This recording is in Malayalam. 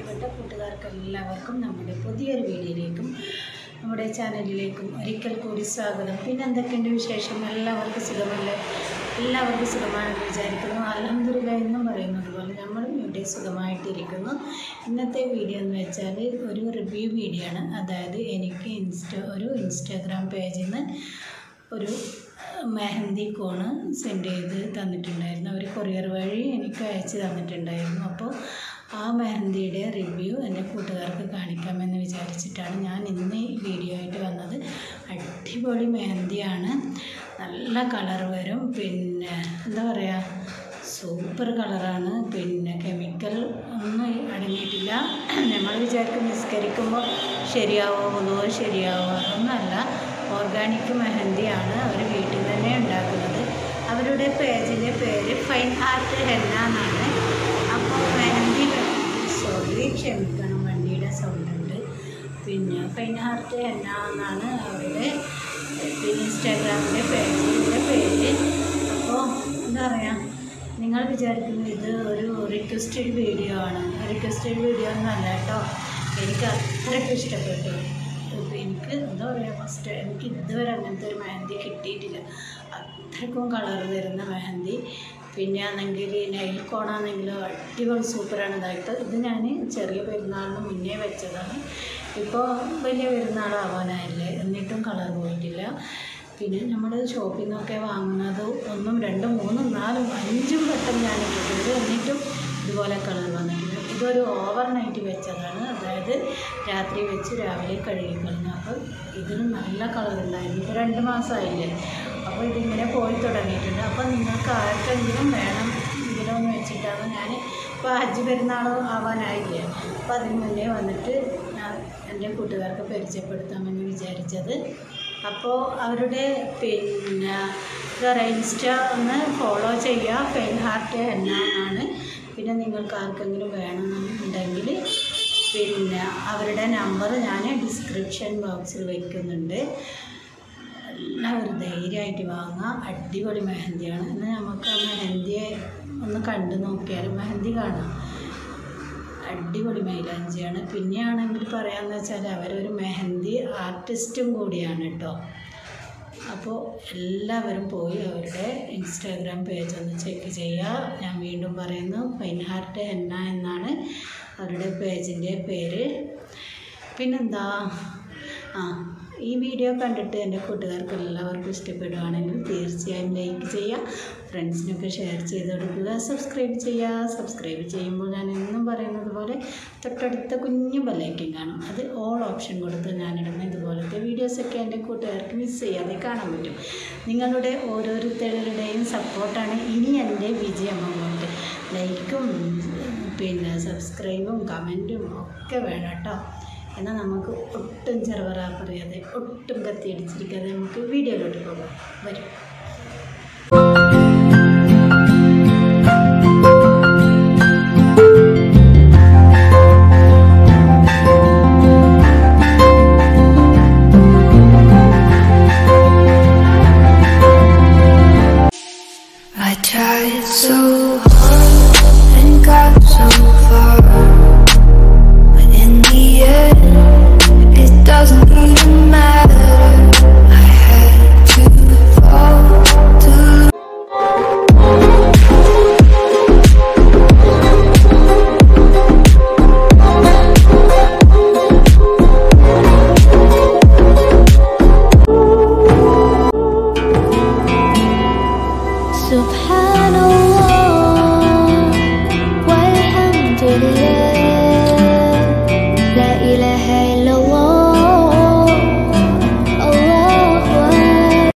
കൂട്ടുകാർക്ക് എല്ലാവർക്കും നമ്മുടെ പുതിയൊരു വീഡിയോയിലേക്കും നമ്മുടെ ചാനലിലേക്കും ഒരിക്കൽ കൂടി സ്വാഗതം. പിന്നെ എന്തൊക്കെയുണ്ട് വിശേഷം? എല്ലാവർക്കും സുഖമല്ലേ? എല്ലാവർക്കും സുഖമാണെന്ന് വിചാരിക്കുന്നു. അലഹദില്ല എന്നും പറയുന്നത് പോലെ നമ്മളും ഇവിടെ സുഖമായിട്ടിരിക്കുന്നു. ഇന്നത്തെ വീഡിയോ എന്ന് വെച്ചാൽ ഒരു റിവ്യൂ വീഡിയോ ആണ്. അതായത് എനിക്ക് ഇൻസ്റ്റ ഒരു ഇൻസ്റ്റാഗ്രാം പേജിൽ നിന്ന് ഒരു മെഹന്തി കോണ് സെൻഡ് ചെയ്ത് തന്നിട്ടുണ്ടായിരുന്നു. അവർ കൊറിയർ വഴി എനിക്ക് അയച്ച് തന്നിട്ടുണ്ടായിരുന്നു. അപ്പോൾ ആ മെഹന്തിയുടെ റിവ്യൂ എന്റെ കൂട്ടുകാർക്ക് കാണിക്കാമെന്ന് വിചാരിച്ചിട്ടാണ് ഞാൻ ഇന്ന് ഈ വീഡിയോ ആയിട്ട് വന്നത്. അടിപൊളി മെഹന്തിയാണ്. നല്ല കളർ വരും. പിന്നെ എന്താ പറയുക സൂപ്പർ കളറാണ്. പിന്നെ കെമിക്കൽ ഒന്നും അടങ്ങിയിട്ടില്ല. നമ്മൾ വിചാരിക്കും നിസ്കരിക്കുമ്പോൾ ശരിയാവുമോ ശരിയാവുമോ അതൊന്നുമല്ല ഓർഗാനിക് മെഹന്തിയാണ് അവർ വീട്ടിൽ തന്നെ ഉണ്ടാക്കുന്നത്. അവരുടെ പേജിന്റെ പേര് ഫൈൻ ആർട്ട് ഹെന്ന എന്നാണ്. മെഹന്തി സോറി ക്ഷമിക്കണം വണ്ടിയുടെ സൗണ്ടുണ്ട് പിന്നെ ഫൈൻ ഹാർട്ട് എന്നാണ് അവരുടെ ഇൻസ്റ്റാഗ്രാമിന്റെ പേജിന്റെ പേര്. അപ്പോൾ എന്താ പറയുക നിങ്ങൾ വിചാരിക്കുന്നത് ഇത് ഒരു റിക്വസ്റ്റഡ് വീഡിയോ ആണ്. റിക്വസ്റ്റഡ് വീഡിയോ ഒന്നല്ല കേട്ടോ. എനിക്ക് അത്രയ്ക്ക് ഇഷ്ടപ്പെട്ടു. എനിക്ക് എന്താ പറയുക ഫസ്റ്റ് എനിക്ക് ഇതുവരെ അങ്ങനത്തെ ഒരു മെഹന്തി കിട്ടിയിട്ടില്ല. അത്രയ്ക്കും കളർ തരുന്ന മെഹന്തി. പിന്നെ ആണെങ്കിൽ നെയിൽ കോണാണെങ്കിലും അടിപൊളി സൂപ്പറാണ് ഇതായിട്ട്. ഇത് ഞാൻ ചെറിയ പെരുന്നാളിന് മുന്നേ വെച്ചതാണ്. ഇപ്പോൾ വലിയ പെരുന്നാളാവാനായില്ലേ? എന്നിട്ടും കളർ പോയിട്ടില്ല. പിന്നെ നമ്മൾ ഷോപ്പിൽ നിന്നൊക്കെ വാങ്ങുന്നത് ഒന്നും രണ്ടും മൂന്നും നാലും അഞ്ചും വട്ടം ഞാൻ ഇട്ടിട്ടുണ്ട്. എന്നിട്ടും ഇതുപോലെ കളർ വന്നിട്ടില്ല. ഇതൊരു ഓവർ നൈറ്റ് വെച്ചതാണ്. അതായത് രാത്രി വെച്ച് രാവിലെ കഴുകിക്കളഞ്ഞു അപ്പോൾ ഇതിന് നല്ല കളർ ഉണ്ടായിരുന്നു. ഇപ്പോൾ രണ്ട് മാസമായില്ലേ അപ്പോൾ ഇതിങ്ങനെ പോയി അപ്പോൾ നിങ്ങൾക്ക് ആർക്കെങ്കിലും വേണം ഇതിലൊന്ന് വെച്ചിട്ടാണ് ഞാൻ ഇപ്പോൾ ഹജ്ജ് പെരുന്നാൾ ആവാനായില്ലേ? അപ്പോൾ അതിന് മുന്നേ വന്നിട്ട് ഞാൻ എന്റെ കൂട്ടുകാർക്ക് പരിചയപ്പെടുത്താമെന്ന് വിചാരിച്ചത്. അപ്പോൾ അവരുടെ പിന്നെ ഇൻസ്റ്റ ഒന്ന് ഫോളോ ചെയ്യുക. ഫെയിൻ ഹാർട്ട് എന്നാണ് പിന്നെ നിങ്ങൾക്ക് ആർക്കെങ്കിലും വേണമെന്നുണ്ടെങ്കിൽ പിന്നെ അവരുടെ നമ്പർ ഞാൻ ഡിസ്ക്രിപ്ഷൻ ബോക്സിൽ വയ്ക്കുന്നുണ്ട് എല്ലാവരും ധൈര്യമായിട്ട് വാങ്ങുക അടിപൊളി മെഹന്തിയാണ്. എന്നാൽ നമുക്ക് ആ മെഹന്തിയെ ഒന്ന് കണ്ടു നോക്കിയാൽ മെഹന്തി കാണാം. അടിപൊളി മൈലാഞ്ചിയാണ്. പിന്നെയാണെങ്കിൽ പറയാമെന്ന് വെച്ചാൽ അവരൊരു മെഹന്തി ആർട്ടിസ്റ്റും കൂടിയാണ് കേട്ടോ അപ്പോൾ എല്ലാവരും പോയി അവരുടെ ഇൻസ്റ്റാഗ്രാം പേജ് ഒന്ന് ചെക്ക് ചെയ്യുക ഞാൻ വീണ്ടും പറയുന്നു പൈൻഹാർട്ട് എന്ന എന്നാണ് അവരുടെ പേജിന്റെ പേര്. പിന്നെന്താ? ആ ഈ വീഡിയോ കണ്ടിട്ട് എന്റെ കൂട്ടുകാർക്ക് എല്ലാവർക്കും ഇഷ്ടപ്പെടുകയാണെങ്കിൽ തീർച്ചയായും ലൈക്ക് ചെയ്യുക ഫ്രണ്ട്സിനൊക്കെ ഷെയർ ചെയ്ത് കൊടുക്കുക സബ്സ്ക്രൈബ് ചെയ്യുക. സബ്സ്ക്രൈബ് ചെയ്യുമ്പോൾ ഞാൻ എന്നും പറയുന്നത് പോലെ തൊട്ടടുത്ത കുഞ്ഞു ബെല്ലൈക്കൻ കാണും. അത് ഓൾ ഓപ്ഷൻ കൊടുത്ത് ഞാനിടുന്ന ഇതുപോലത്തെ വീഡിയോസൊക്കെ എന്റെ കൂട്ടുകാർക്ക് മിസ് ചെയ്യാതെ കാണാൻ പറ്റും. നിങ്ങളുടെ ഓരോരുത്തരുടെയും സപ്പോർട്ടാണ് ഇനി എന്റെ വിജയം അങ്ങോട്ട്. ലൈക്കും പിന്നെ സബ്സ്ക്രൈബും കമന്റും ഒക്കെ വേണം കേട്ടോ. എന്നാൽ നമുക്ക് ഒട്ടും ചെറുപറ പറയാതെ ഒട്ടും കത്തിയടിച്ചിരിക്കാതെ നമുക്ക് വീഡിയോയിലോട്ട് പോകാം. വരും. So hard and got so hard